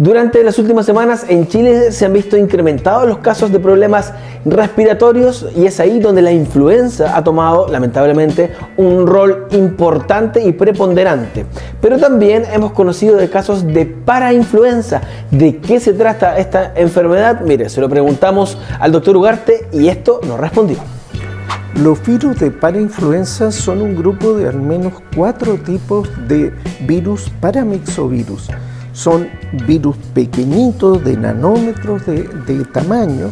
Durante las últimas semanas en Chile se han visto incrementados los casos de problemas respiratorios y es ahí donde la influenza ha tomado lamentablemente un rol importante y preponderante. Pero también hemos conocido de casos de parainfluenza. ¿De qué se trata esta enfermedad? Mire, se lo preguntamos al doctor Ugarte y esto nos respondió. Los virus de parainfluenza son un grupo de al menos cuatro tipos de virus paramixovirus son virus pequeñitos de nanómetros de, tamaño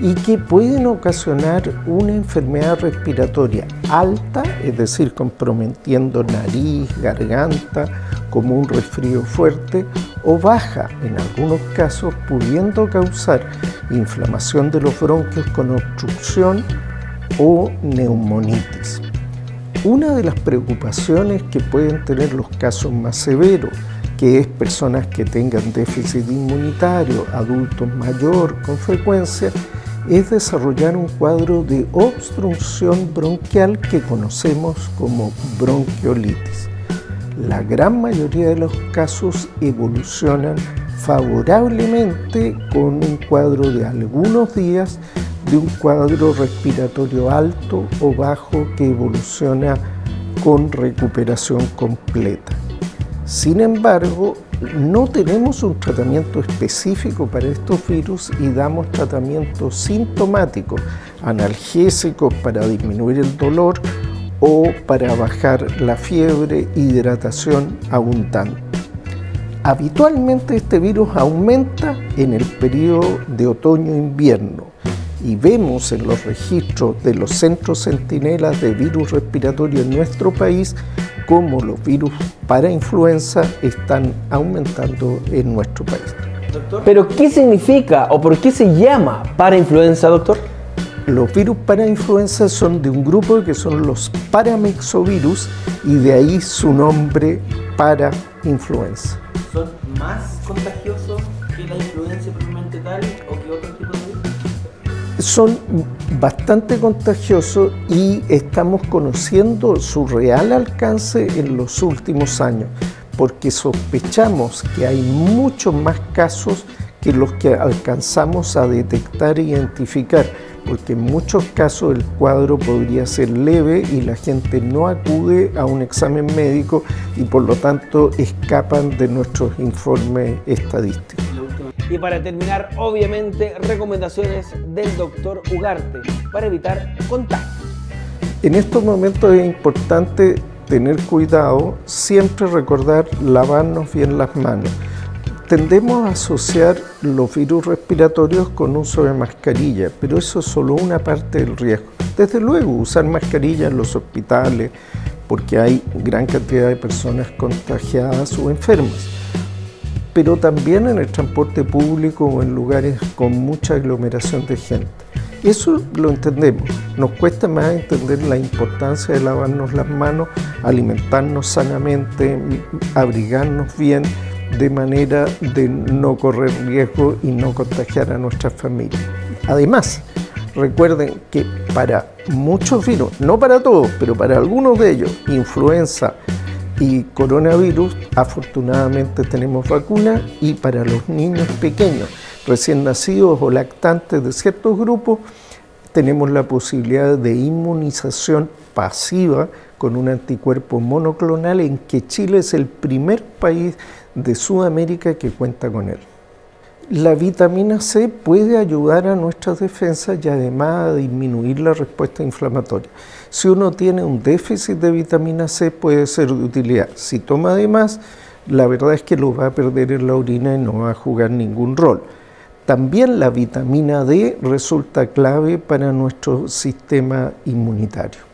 y que pueden ocasionar una enfermedad respiratoria alta, es decir, comprometiendo nariz, garganta, como un resfrío fuerte, o baja, en algunos casos, pudiendo causar inflamación de los bronquios con obstrucción o neumonitis. Una de las preocupaciones que pueden tener los casos más severos que es personas que tengan déficit inmunitario, adultos mayor con frecuencia, es desarrollar un cuadro de obstrucción bronquial que conocemos como bronquiolitis. La gran mayoría de los casos evolucionan favorablemente con un cuadro de algunos días de un cuadro respiratorio alto o bajo que evoluciona con recuperación completa. Sin embargo, no tenemos un tratamiento específico para estos virus y damos tratamiento sintomático, analgésicos para disminuir el dolor o para bajar la fiebre, hidratación abundante. Habitualmente este virus aumenta en el periodo de otoño-invierno y vemos en los registros de los centros centinelas de virus respiratorio en nuestro país cómo los virus para influenza están aumentando en nuestro país. ¿Pero qué significa o por qué se llama para influenza, doctor? Los virus para influenza son de un grupo que son los paramexovirus y de ahí su nombre para influenza. ¿Son más contagiosos Son bastante contagioso y estamos conociendo su real alcance en los últimos años, porque sospechamos que hay muchos más casos que los que alcanzamos a detectar e identificar, porque en muchos casos el cuadro podría ser leve y la gente no acude a un examen médico y por lo tanto escapan de nuestros informes estadísticos. Y para terminar, obviamente, recomendaciones del doctor Ugarte para evitar contacto. En estos momentos es importante tener cuidado, siempre recordar lavarnos bien las manos. Tendemos a asociar los virus respiratorios con uso de mascarilla, pero eso es solo una parte del riesgo. Desde luego, usar mascarilla en los hospitales, porque hay gran cantidad de personas contagiadas o enfermas pero también en el transporte público o en lugares con mucha aglomeración de gente. Eso lo entendemos. Nos cuesta más entender la importancia de lavarnos las manos, alimentarnos sanamente, abrigarnos bien, de manera de no correr riesgo y no contagiar a nuestra familia. Además, recuerden que para muchos virus, no para todos, pero para algunos de ellos, influenza, y coronavirus, afortunadamente tenemos vacuna y para los niños pequeños, recién nacidos o lactantes de ciertos grupos, tenemos la posibilidad de inmunización pasiva con un anticuerpo monoclonal en que Chile es el primer país de Sudamérica que cuenta con él. La vitamina C puede ayudar a nuestras defensas y además a disminuir la respuesta inflamatoria. Si uno tiene un déficit de vitamina C puede ser de utilidad. Si toma de más, la verdad es que lo va a perder en la orina y no va a jugar ningún rol. También la vitamina D resulta clave para nuestro sistema inmunitario.